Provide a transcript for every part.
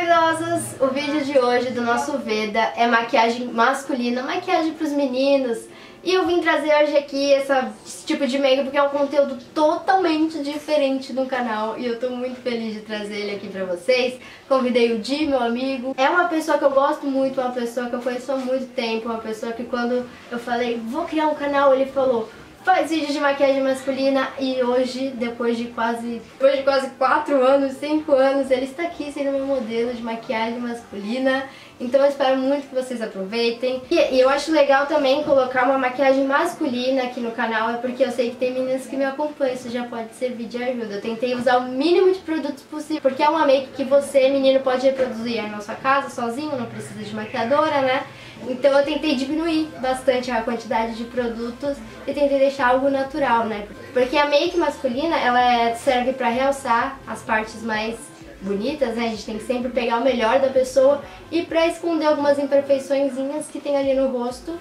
vaidosas! O vídeo de hoje do nosso Veda é maquiagem masculina, maquiagem pros meninos. E eu vim trazer hoje aqui essa, esse tipo de make porque é um conteúdo totalmente diferente do canal e eu tô muito feliz de trazer ele aqui pra vocês. Convidei o Di, meu amigo. É uma pessoa que eu gosto muito, uma pessoa que eu conheço há muito tempo, uma pessoa que quando eu falei, vou criar um canal, ele falou, faz vídeo de maquiagem masculina e hoje, depois de quase depois de quase 4 anos, 5 anos, ele está aqui sendo meu modelo de maquiagem masculina. Então eu espero muito que vocês aproveitem. E, e, eu acho legal também colocar uma maquiagem masculina aqui no canal, é porque eu sei que tem meninas que me acompanham, isso já pode servir de ajuda. Eu tentei usar o mínimo de produtos possível, porque é uma make que você, menino, pode reproduzir na sua casa, sozinho, não precisa de maquiadora, né? Então eu tentei diminuir bastante a quantidade de produtos e tentei deixar algo natural, né? Porque a make masculina, ela é, serve pra realçar as partes mais bonitas, né? A gente tem que sempre pegar o melhor da pessoa e pra esconder algumas imperfeiçõezinhas que tem ali no rosto,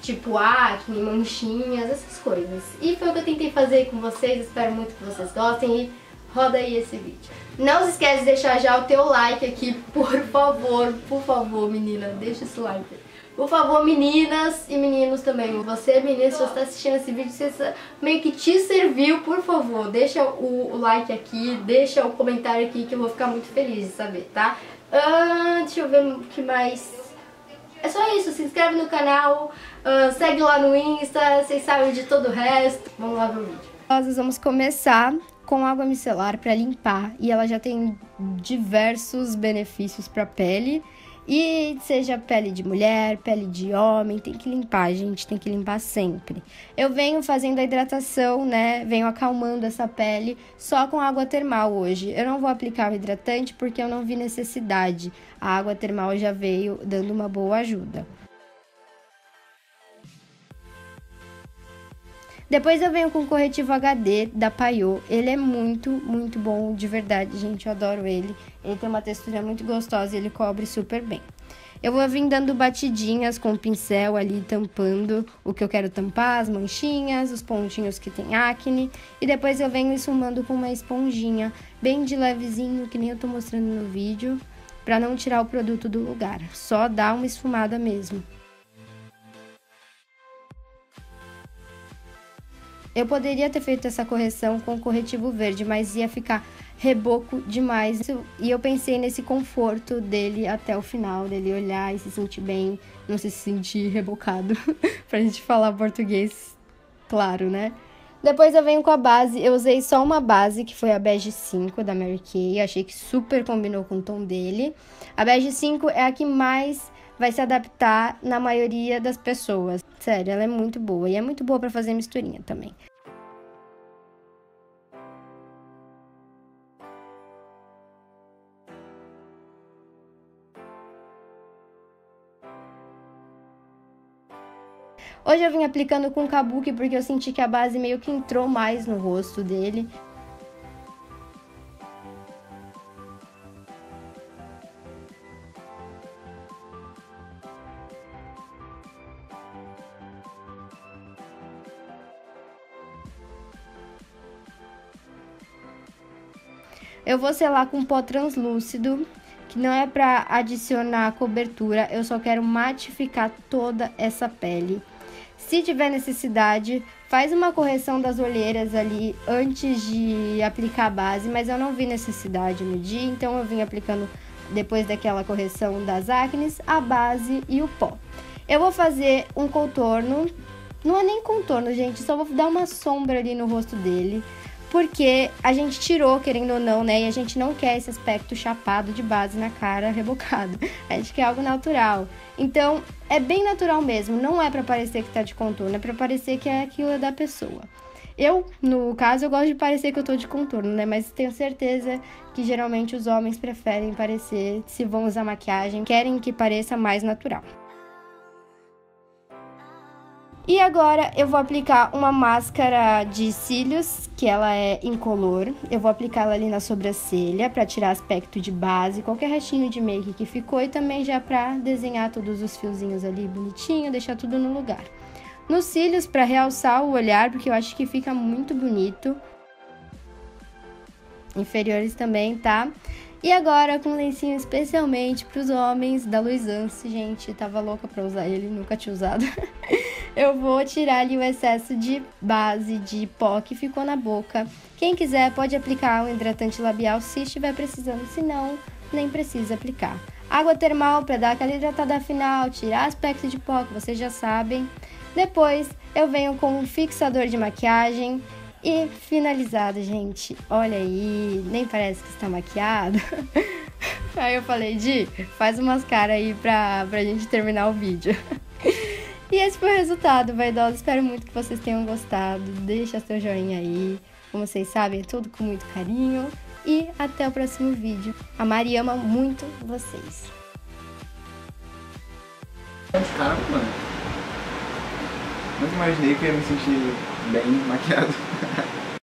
tipo acne, manchinhas, essas coisas. E foi o que eu tentei fazer com vocês, espero muito que vocês gostem e roda aí esse vídeo. Não se esquece de deixar já o teu like aqui, por favor, por favor, menina, deixa esse like. Por favor, meninas e meninos também. Você, menina, se você está assistindo esse vídeo, se meio que te serviu, por favor, deixa o, like aqui, deixa o comentário aqui que eu vou ficar muito feliz de saber, tá? Uh, deixa eu ver o que mais... É só isso, se inscreve no canal, uh, segue lá no Insta, vocês sabem de todo o resto. Vamos lá ver o vídeo. Nós vamos começar com água micelar para limpar e ela já tem diversos benefícios para a pele. E seja pele de mulher, pele de homem, tem que limpar, gente, tem que limpar sempre. Eu venho fazendo a hidratação, né? Venho acalmando essa pele só com água termal hoje. Eu não vou aplicar o hidratante porque eu não vi necessidade. A água termal já veio dando uma boa ajuda. Depois eu venho com o corretivo HD da Paiô. Ele é muito, muito bom, de verdade, gente. Eu adoro ele. Ele tem uma textura muito gostosa e ele cobre super bem. Eu vou vir dando batidinhas com o pincel ali, tampando o que eu quero tampar, as manchinhas, os pontinhos que tem acne. E depois eu venho esfumando com uma esponjinha, bem de levezinho, que nem eu tô mostrando no vídeo, pra não tirar o produto do lugar. Só dar uma esfumada mesmo. Eu poderia ter feito essa correção com corretivo verde, mas ia ficar reboco demais. E eu pensei nesse conforto dele até o final, dele olhar e se sentir bem, não se sentir rebocado, pra gente falar português claro, né? Depois eu venho com a base, eu usei só uma base, que foi a Bege 5 da Mary Kay, achei que super combinou com o tom dele. A Bege 5 é a que mais vai se adaptar na maioria das pessoas. Sério, ela é muito boa e é muito boa para fazer misturinha também. Hoje eu vim aplicando com kabuki porque eu senti que a base meio que entrou mais no rosto dele. Eu vou selar com pó translúcido, que não é para adicionar cobertura, eu só quero matificar toda essa pele. Se tiver necessidade, faz uma correção das olheiras ali antes de aplicar a base, mas eu não vi necessidade no dia, então eu vim aplicando depois daquela correção das acnes, a base e o pó. Eu vou fazer um contorno, não é nem contorno, gente, só vou dar uma sombra ali no rosto dele porque a gente tirou, querendo ou não, né? E a gente não quer esse aspecto chapado de base na cara, rebocado. A gente quer algo natural. Então, é bem natural mesmo. Não é para parecer que tá de contorno, é para parecer que é aquilo da pessoa. Eu, no caso, eu gosto de parecer que eu tô de contorno, né? Mas tenho certeza que geralmente os homens preferem parecer, se vão usar maquiagem, querem que pareça mais natural. E agora eu vou aplicar uma máscara de cílios, que ela é incolor. Eu vou aplicá-la ali na sobrancelha para tirar aspecto de base, qualquer restinho de make que ficou e também já para desenhar todos os fiozinhos ali bonitinho, deixar tudo no lugar. Nos cílios para realçar o olhar, porque eu acho que fica muito bonito. Inferiores também, tá? E agora com um lencinho especialmente para os homens da Luisance, gente, tava louca para usar ele, nunca tinha usado. eu vou tirar ali o excesso de base, de pó que ficou na boca. Quem quiser pode aplicar um hidratante labial se estiver precisando, se não, nem precisa aplicar. Água termal para dar aquela hidratada final, tirar aspecto de pó que vocês já sabem. Depois eu venho com um fixador de maquiagem e finalizado, gente. Olha aí, nem parece que está maquiado. aí eu falei, Di, faz umas caras aí pra, pra gente terminar o vídeo. e esse foi o resultado, vaidosa. Espero muito que vocês tenham gostado. Deixa seu joinha aí. Como vocês sabem, é tudo com muito carinho. E até o próximo vídeo. A Mari ama muito vocês. Caramba, mano. Nunca imaginei que eu ia me sentir bem maquiado.